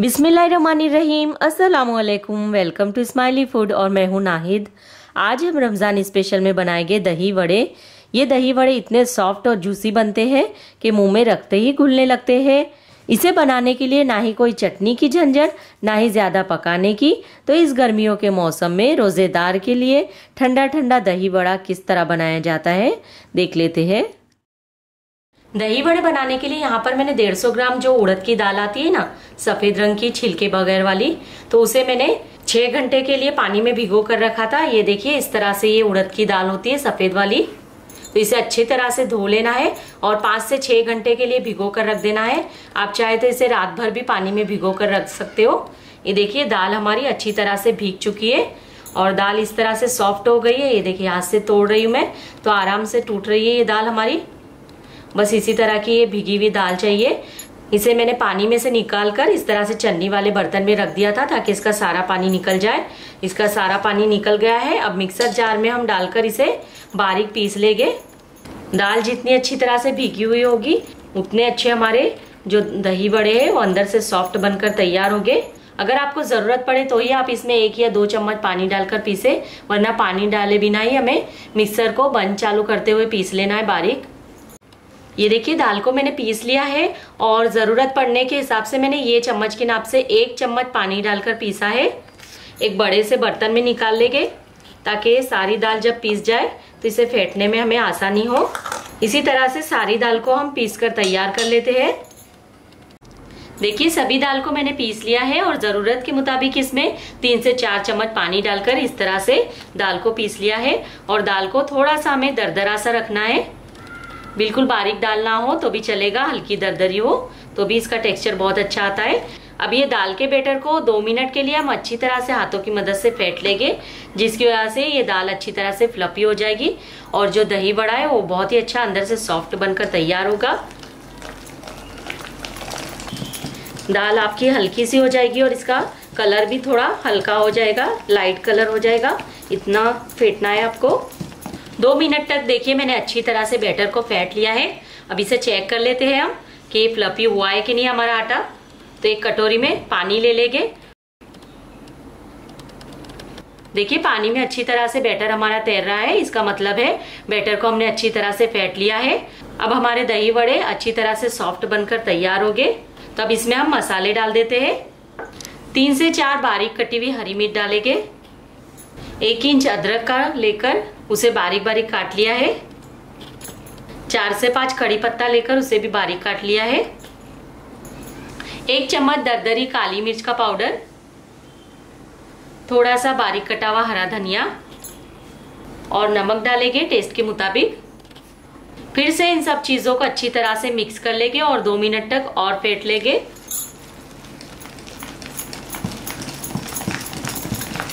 बिस्मिल्लाहिर्रहमानिर्रहीम अस्सलाम वालेकुम टू स्माइली फ़ूड और मैं हूँ नाहिद। आज हम रमज़ान स्पेशल में बनाएँगे दही वड़े। ये दही वड़े इतने सॉफ्ट और जूसी बनते हैं कि मुँह में रखते ही घुलने लगते हैं। इसे बनाने के लिए ना ही कोई चटनी की झंझट, ना ही ज़्यादा पकाने की। तो इस गर्मियों के मौसम में रोज़ेदार के लिए ठंडा ठंडा दही वड़ा किस तरह बनाया जाता है, देख लेते हैं। दही बड़े बनाने के लिए यहाँ पर मैंने 150 ग्राम जो उड़द की दाल आती है ना, सफ़ेद रंग की छिलके बगैर वाली तो उसे मैंने छह घंटे के लिए पानी में भिगो कर रखा था। ये देखिए, इस तरह से ये उड़द की दाल होती है, सफ़ेद वाली। तो इसे अच्छी तरह से धो लेना है और पाँच से छह घंटे के लिए भिगो कर रख देना है। आप चाहे तो इसे रात भर भी पानी में भिगो कर रख सकते हो। ये देखिए, दाल हमारी अच्छी तरह से भीग चुकी है और दाल इस तरह से सॉफ्ट हो गई है। ये देखिए हाथ से तोड़ रही हूँ मैं तो आराम से टूट रही है ये दाल हमारी। बस इसी तरह की ये भिगी हुई दाल चाहिए। इसे मैंने पानी में से निकाल कर इस तरह से चन्नी वाले बर्तन में रख दिया था ताकि इसका सारा पानी निकल जाए। इसका सारा पानी निकल गया है। अब मिक्सर जार में हम डालकर इसे बारीक पीस लेंगे। दाल जितनी अच्छी तरह से भीगी हुई होगी, उतने अच्छे हमारे जो दही बड़े हैं, वो अंदर से सॉफ्ट बनकर तैयार होंगे। अगर आपको ज़रूरत पड़े तो ही आप इसमें एक या दो चम्मच पानी डालकर पीसे, वरना पानी डाले बिना ही हमें मिक्सर को बंद चालू करते हुए पीस लेना है बारीक। ये देखिए, दाल को मैंने पीस लिया है और ज़रूरत पड़ने के हिसाब से मैंने ये चम्मच के नाप से एक चम्मच पानी डालकर पीसा है। एक बड़े से बर्तन में निकाल लेंगे ताकि सारी दाल जब पीस जाए तो इसे फेंटने में हमें आसानी हो। इसी तरह से सारी दाल को हम पीस कर तैयार कर लेते हैं। देखिए, सभी दाल को मैंने पीस लिया है और ज़रूरत के मुताबिक इसमें तीन से चार चम्मच पानी डालकर इस तरह से दाल को पीस लिया है और दाल को थोड़ा सा हमें दरदरा सा रखना है। बिल्कुल बारीक डालना हो तो भी चलेगा, हल्की दरदरी हो तो भी इसका टेक्सचर बहुत अच्छा आता है। अब ये दाल के बेटर को दो मिनट के लिए हम अच्छी तरह से हाथों की मदद से फेंट लेंगे, जिसकी वजह से ये दाल अच्छी तरह से फ्लफी हो जाएगी और जो दही बड़ा है वो बहुत ही अच्छा अंदर से सॉफ्ट बनकर तैयार होगा। दाल आपकी हल्की सी हो जाएगी और इसका कलर भी थोड़ा हल्का हो जाएगा लाइट कलर हो जाएगा। इतना फेंटना है आपको। दो मिनट तक देखिए, मैंने अच्छी तरह से बैटर को फेंट लिया है। अब इसे चेक कर लेते हैं हम कि फ्लफी हुआ है कि नहीं हमारा आटा। तो एक कटोरी में पानी ले लेंगे। देखिए, पानी में अच्छी तरह से बैटर हमारा तैर रहा है। इसका मतलब है बैटर को हमने अच्छी तरह से फेंट लिया है। अब हमारे दही वड़े अच्छी तरह से सॉफ्ट बनकर तैयार हो गए। तो अब इसमें हम मसाले डाल देते हैं। तीन से चार बारीक कटी हुई हरी मिर्च डालेंगे। एक इंच अदरक का लेकर उसे बारीक बारीक काट लिया है। चार से पाँच कड़ी पत्ता लेकर उसे भी बारीक काट लिया है। एक चम्मच दरदरी काली मिर्च का पाउडर। थोड़ा सा बारीक कटा हुआ हरा धनिया। और नमक डालेंगे टेस्ट के मुताबिक। फिर से इन सब चीज़ों को अच्छी तरह से मिक्स कर लेंगे और दो मिनट तक और फेंट लेंगे।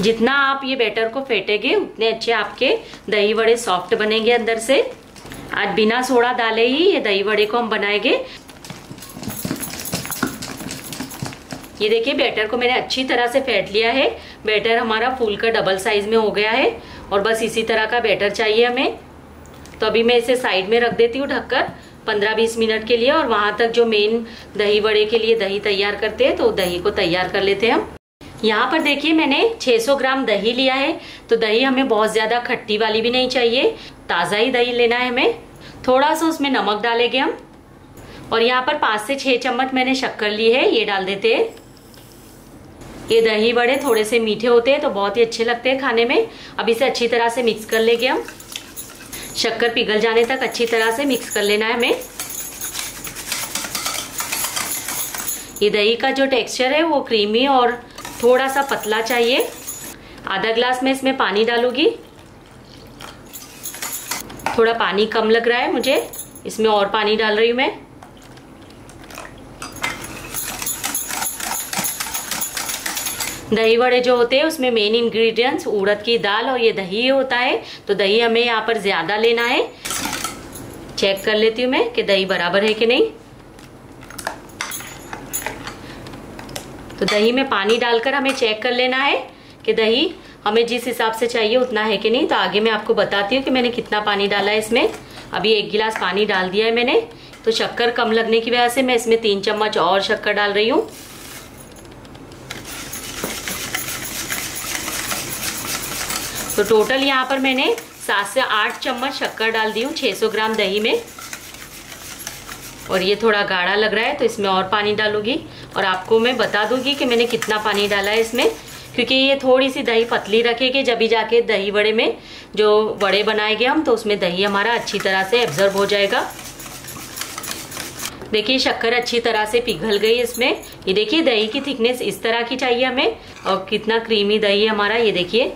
जितना आप ये बैटर को फेंटेंगे, उतने अच्छे आपके दही वड़े सॉफ्ट बनेंगे अंदर से। आज बिना सोडा डाले ही ये दही वड़े को हम बनाएँगे। ये देखिए बैटर को मैंने अच्छी तरह से फेंट लिया है। बैटर हमारा फूल का डबल साइज़ में हो गया है और बस इसी तरह का बैटर चाहिए हमें। तो अभी मैं इसे साइड में रख देती हूँ ढककर 15-20 मिनट के लिए और वहाँ तक जो मेन दही वड़े के लिए दही तैयार करते हैं तो दही को तैयार कर लेते हैं हम। यहाँ पर देखिए मैंने 600 ग्राम दही लिया है। तो दही हमें बहुत ज़्यादा खट्टी वाली भी नहीं चाहिए। ताज़ा ही दही लेना है हमें। थोड़ा सा उसमें नमक डालेंगे हम। और यहाँ पर पाँच से छह चम्मच मैंने शक्कर ली है, ये डाल देते हैं। ये दही बड़े थोड़े से मीठे होते हैं तो बहुत ही अच्छे लगते हैं खाने में। अब इसे अच्छी तरह से मिक्स कर लेंगे हम। शक्कर पिघल जाने तक अच्छी तरह से मिक्स कर लेना है हमें। ये दही का जो टेक्सचर है, वो क्रीमी और थोड़ा सा पतला चाहिए। आधा ग्लास में इसमें पानी डालूँगी। थोड़ा पानी कम लग रहा है मुझे, इसमें और पानी डाल रही हूँ मैं। दही वड़े जो होते हैं, उसमें मेन इंग्रेडिएंट्स उड़द की दाल और ये दही होता है तो दही हमें यहाँ पर ज़्यादा लेना है। चेक कर लेती हूँ मैं कि दही बराबर है कि नहीं। तो दही में पानी डालकर हमें चेक कर लेना है कि दही हमें जिस हिसाब से चाहिए उतना है कि नहीं। तो आगे मैं आपको बताती हूँ कि मैंने कितना पानी डाला है इसमें। अभी एक गिलास पानी डाल दिया है मैंने। तो शक्कर कम लगने की वजह से मैं इसमें तीन चम्मच और शक्कर डाल रही हूँ। तो टोटल यहाँ पर मैंने सात से आठ चम्मच शक्कर डाल दी हूँ 600 ग्राम दही में। और ये थोड़ा गाढ़ा लग रहा है तो इसमें और पानी डालूँगी। और आपको मैं बता दूँगी कि मैंने कितना पानी डाला है इसमें, क्योंकि ये थोड़ी सी दही पतली रखेगी जब भी जाके दही बड़े में जो बड़े बनाएँगे हम तो उसमें दही हमारा अच्छी तरह से एब्जर्व हो जाएगा। देखिए, शक्कर अच्छी तरह से पिघल गई इसमें। ये देखिए, दही की थिकनेस इस तरह की चाहिए हमें, और कितना क्रीमी दही है हमारा, ये देखिए।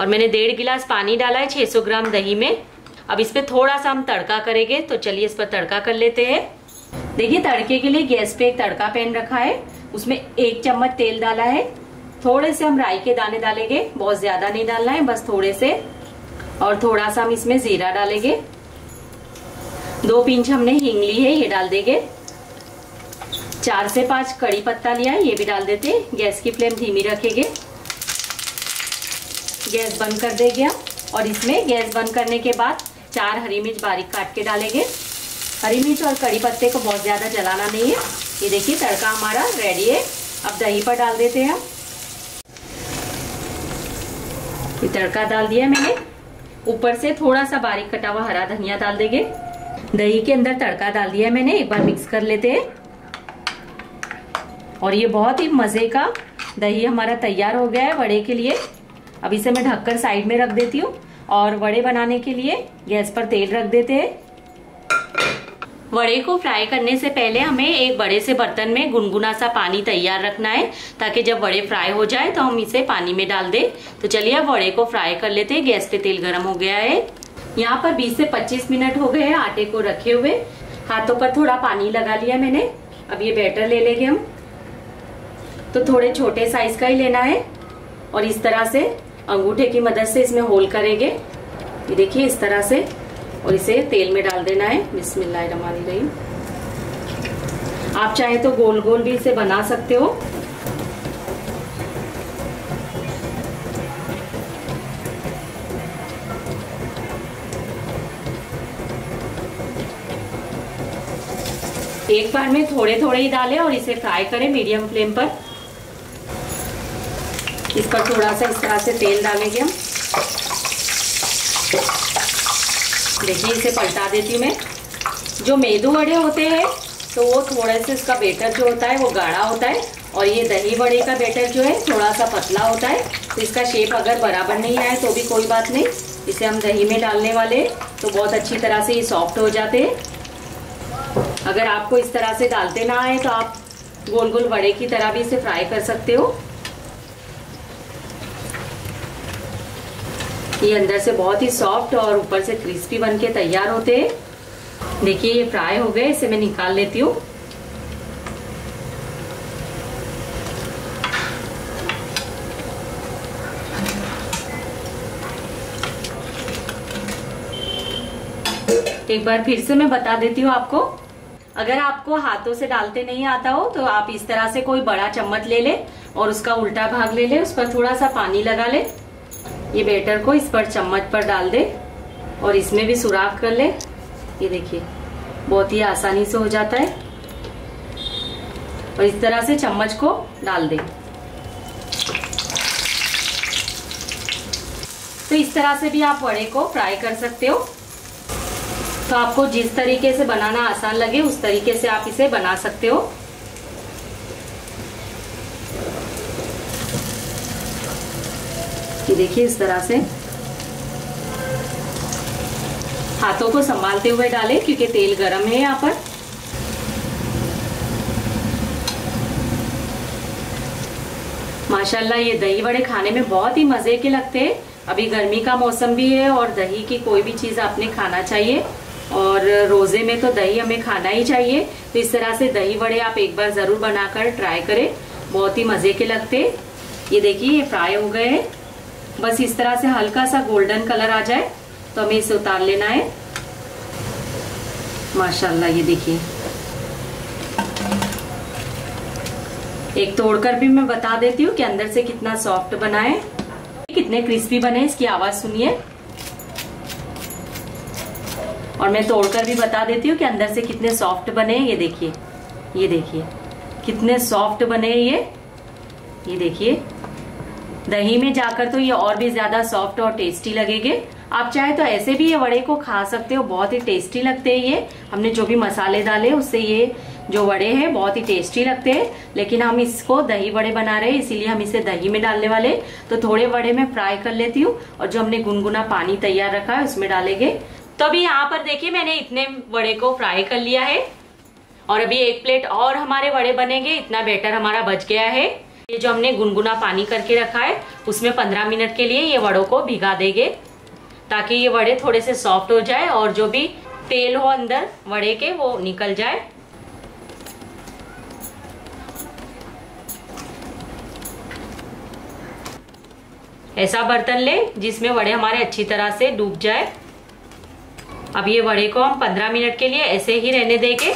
और मैंने डेढ़ गिलास पानी डाला है 600 ग्राम दही में। अब इस पर थोड़ा सा हम तड़का करेंगे तो चलिए इस पर तड़का कर लेते हैं। देखिए, तड़के के लिए गैस पे एक तड़का पैन रखा है, उसमें एक चम्मच तेल डाला है। थोड़े से हम राई के दाने डालेंगे, बहुत ज़्यादा नहीं डालना है, बस थोड़े से। और थोड़ा सा हम इसमें जीरा डालेंगे। दो पिंच हमने हींग ली है, ये डाल देंगे। चार से पाँच कड़ी पत्ता लिया है, ये भी डाल देते गैस की फ्लेम धीमी रखेंगे। गैस बंद कर देंगे और इसमें गैस बंद करने के बाद चार हरी मिर्च बारीक काट के डालेंगे। हरी मिर्च और कड़ी पत्ते को बहुत ज़्यादा जलाना नहीं है। ये देखिए, तड़का हमारा रेडी है। अब दही पर डाल देते हैं ये तड़का डाल दिया मैंने। ऊपर से थोड़ा सा बारीक कटा हुआ हरा धनिया डाल देंगे। दही के अंदर तड़का डाल दिया मैंने। एक बार मिक्स कर लेते हैं। और ये बहुत ही मज़े का दही हमारा तैयार हो गया है वड़े के लिए। अब इसे मैं ढककर साइड में रख देती हूँ। और वड़े बनाने के लिए गैस पर तेल रख देते हैं। वड़े को फ्राई करने से पहले हमें एक बड़े से बर्तन में गुनगुना सा पानी तैयार रखना है, ताकि जब वड़े फ्राई हो जाए तो हम इसे पानी में डाल दें। तो चलिए अब वड़े को फ्राई कर लेते हैं। गैस पे तेल गर्म हो गया है। यहाँ पर 20 से 25 मिनट हो गए हैं आटे को रखे हुए। हाथों पर थोड़ा पानी लगा लिया मैंने। अब ये बैटर ले लेंगे हम। तो थोड़े छोटे साइज़ का ही लेना है। और इस तरह से अंगूठे की मदद से इसमें होल करेंगे। देखिए इस तरह से। और इसे तेल में डाल देना है। बिस्मिल्लाहिर्रहमानिर्रहीम आप चाहे तो गोल गोल भी इसे बना सकते हो। एक बार में थोड़े थोड़े ही डालें और इसे फ्राई करें मीडियम फ्लेम पर। इस पर थोड़ा सा इस तरह से तेल डालेंगे हम। देखिए, इसे पलटा देती हूँ मैं। जो मेदू वड़े होते हैं तो वो थोड़े से इसका बेटर जो होता है, वो गाढ़ा होता है। और ये दही वड़े का बेटर जो है थोड़ा सा पतला होता है। तो इसका शेप अगर बराबर नहीं आए तो भी कोई बात नहीं। इसे हम दही में डालने वाले तो बहुत अच्छी तरह से ये सॉफ्ट हो जाते हैं। अगर आपको इस तरह से डालते ना आए तो आप गोल गोल वड़े की तरह भी इसे फ्राई कर सकते हो। ये अंदर से बहुत ही सॉफ्ट और ऊपर से क्रिस्पी बन के तैयार होते हैं। देखिए, ये फ्राई हो गए, इसे मैं निकाल लेती हूँ। एक बार फिर से मैं बता देती हूँ आपको। अगर आपको हाथों से डालते नहीं आता हो तो आप इस तरह से कोई बड़ा चम्मच ले ले और उसका उल्टा भाग ले ले, उस पर थोड़ा सा पानी लगा ले। ये बैटर को इस पर चम्मच पर डाल दे और इसमें भी सुराख कर ले। ये देखिए, बहुत ही आसानी से हो जाता है। और इस तरह से चम्मच को डाल दे। तो इस तरह से भी आप वड़े को फ्राई कर सकते हो। तो आपको जिस तरीके से बनाना आसान लगे, उस तरीके से आप इसे बना सकते हो। देखिए इस तरह से। हाथों को संभालते हुए डालें, क्योंकि तेल गर्म है यहाँ पर। माशाल्लाह, ये दही बड़े खाने में बहुत ही मज़े के लगते हैं। अभी गर्मी का मौसम भी है और दही की कोई भी चीज़ आपने खाना चाहिए। और रोज़े में तो दही हमें खाना ही चाहिए। तो इस तरह से दही बड़े आप एक बार ज़रूर बनाकर ट्राई करें। बहुत ही मज़े के लगते ये देखिए, ये फ्राई हो गए हैं। बस इस तरह से हल्का सा गोल्डन कलर आ जाए तो हमें इसे उतार लेना है। माशाल्लाह, ये देखिए। एक तोड़कर भी मैं बता देती हूँ कि अंदर से कितना सॉफ्ट बना है। कितने क्रिस्पी बने इसकी आवाज़ सुनिए। और मैं तोड़कर भी बता देती हूँ कि अंदर से कितने सॉफ्ट बने ये देखिए। ये देखिए, कितने सॉफ्ट बने ये। ये देखिए। दही में जाकर तो ये और भी ज़्यादा सॉफ्ट और टेस्टी लगेंगे। आप चाहे तो ऐसे भी ये वड़े को खा सकते हो, बहुत ही टेस्टी लगते हैं ये। हमने जो भी मसाले डाले, उससे ये जो वड़े हैं, बहुत ही टेस्टी लगते हैं। लेकिन हम इसको दही वड़े बना रहे हैं, इसीलिए हम इसे दही में डालने वाले तो थोड़े वड़े में फ्राई कर लेती हूँ और जो हमने गुनगुना पानी तैयार रखा है, उसमें डालेंगे। तो अभी यहाँ पर देखिए, मैंने इतने वड़े को फ्राई कर लिया है। और अभी एक प्लेट और हमारे वड़े बनेंगे, इतना बेटर हमारा बच गया है। ये जो हमने गुनगुना पानी करके रखा है, उसमें पंद्रह मिनट के लिए ये वड़ों को भिगा देंगे, ताकि ये वड़े थोड़े से सॉफ्ट हो जाए और जो भी तेल हो अंदर वड़े के, वो निकल जाए। ऐसा बर्तन ले जिसमें वड़े हमारे अच्छी तरह से डूब जाए। अब ये वड़े को हम 15 मिनट के लिए ऐसे ही रहने देंगे।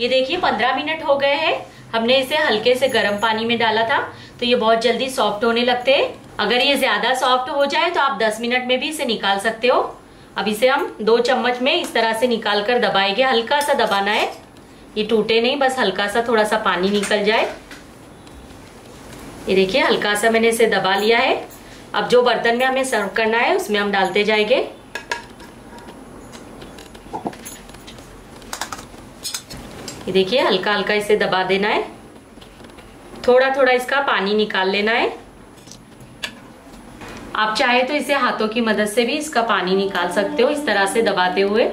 ये देखिए 15 मिनट हो गए हैं। हमने इसे हल्के से गर्म पानी में डाला था तो ये बहुत जल्दी सॉफ्ट होने लगते हैं। अगर ये ज़्यादा सॉफ्ट हो जाए तो आप 10 मिनट में भी इसे निकाल सकते हो। अब इसे हम दो चम्मच में इस तरह से निकाल कर दबाएँगे। हल्का सा दबाना है। ये टूटे नहीं, बस हल्का सा थोड़ा सा पानी निकल जाए। ये देखिए, हल्का सा मैंने इसे दबा लिया है। अब जो बर्तन में हमें सर्व करना है, उसमें हम डालते जाएँगे। ये देखिए हल्का हल्का इसे दबा देना है। थोड़ा थोड़ा इसका पानी निकाल लेना है। आप चाहे तो इसे हाथों की मदद से भी इसका पानी निकाल सकते हो, इस तरह से दबाते हुए।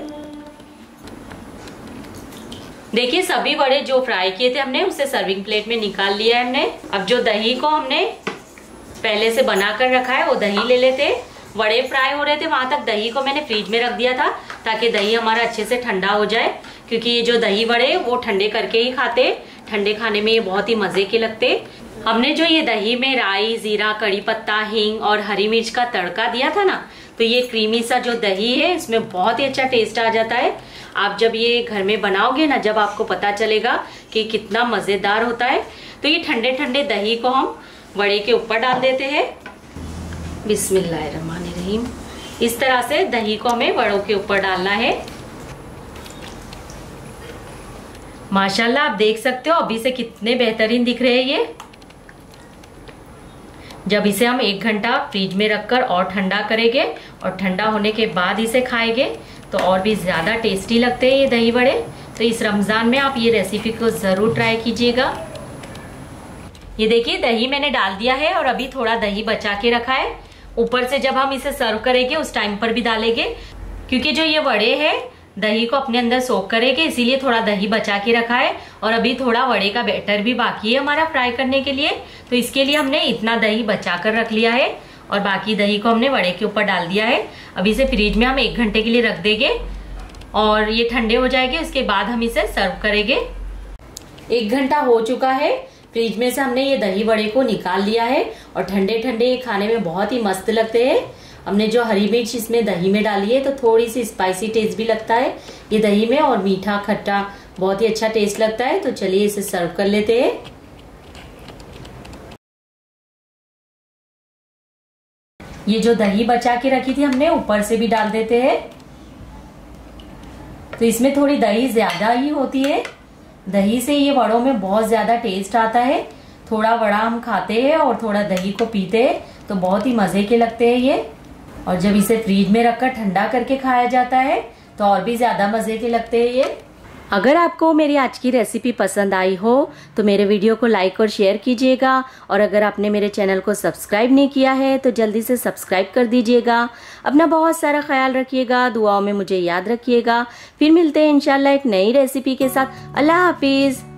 देखिए, सभी बड़े जो फ्राई किए थे हमने, उसे सर्विंग प्लेट में निकाल लिया है हमने। अब जो दही को हमने पहले से बना कर रखा है, वो दही ले लेते वड़े फ्राई हो रहे थे, वहाँ तक दही को मैंने फ्रिज में रख दिया था, ताकि दही हमारा अच्छे से ठंडा हो जाए। क्योंकि ये जो दही वड़े वो ठंडे करके ही खाते ठंडे खाने में ये बहुत ही मज़े के लगते हमने जो ये दही में राई, जीरा, कड़ी पत्ता, हींग और हरी मिर्च का तड़का दिया था ना तो ये क्रीमी सा जो दही है, इसमें बहुत ही अच्छा टेस्ट आ जाता है। आप जब ये घर में बनाओगे ना, जब आपको पता चलेगा कि कितना मज़ेदार होता है तो ये ठंडे ठंडे दही को हम वड़े के ऊपर डाल देते हैं। बिस्मिल्लाहिर्रहमानिर्रहीम। इस तरह से दही को हमें वड़ों के ऊपर डालना है। माशाल्लाह, आप देख सकते हो, अभी से कितने बेहतरीन दिख रहे हैं ये। जब इसे हम एक घंटा फ्रिज में रखकर और ठंडा करेंगे, और ठंडा होने के बाद इसे खाएँगे तो और भी ज़्यादा टेस्टी लगते हैं ये दही बड़े तो इस रमज़ान में आप ये रेसिपी को ज़रूर ट्राई कीजिएगा। ये देखिए, दही मैंने डाल दिया है, और अभी थोड़ा दही बचा के रखा है। ऊपर से जब हम इसे सर्व करेंगे, उस टाइम पर भी डालेंगे, क्योंकि जो ये वड़े हैं दही को अपने अंदर सोख करेंगे इसीलिए थोड़ा दही बचा के रखा है। और अभी थोड़ा वड़े का बैटर भी बाकी है हमारा फ्राई करने के लिए। तो इसके लिए हमने इतना दही बचा कर रख लिया है। और बाकी दही को हमने वड़े के ऊपर डाल दिया है। अभी इसे फ्रिज में हम एक घंटे के लिए रख देंगे। और ये ठंडे हो जाएँगे, उसके बाद हम इसे सर्व करेंगे। एक घंटा हो चुका है। फ्रिज में से हमने ये दही वड़े को निकाल लिया है। और ठंडे ठंडे ये खाने में बहुत ही मस्त लगते हैं। हमने जो हरी मिर्च इसमें दही में डाली है तो थोड़ी सी स्पाइसी टेस्ट भी लगता है। ये दही में और मीठा खट्टा बहुत ही अच्छा टेस्ट लगता है तो चलिए इसे सर्व कर लेते हैं। ये जो दही बचा के रखी थी, हमने ऊपर से भी डाल देते हैं। तो इसमें थोड़ी दही ज़्यादा ही होती है। दही से ये वड़ों में बहुत ज़्यादा टेस्ट आता है। थोड़ा वड़ा हम खाते हैं और थोड़ा दही को पीते हैं तो बहुत ही मज़े के लगते हैं ये। और जब इसे फ्रिज में रखकर ठंडा करके खाया जाता है तो और भी ज़्यादा मज़े के लगते हैं ये। अगर आपको मेरी आज की रेसिपी पसंद आई हो तो मेरे वीडियो को लाइक और शेयर कीजिएगा। और अगर आपने मेरे चैनल को सब्सक्राइब नहीं किया है तो जल्दी से सब्सक्राइब कर दीजिएगा। अपना बहुत सारा ख्याल रखिएगा, दुआओं में मुझे याद रखिएगा। फिर मिलते हैं इंशाल्लाह एक नई रेसिपी के साथ। अल्लाह हाफिज़।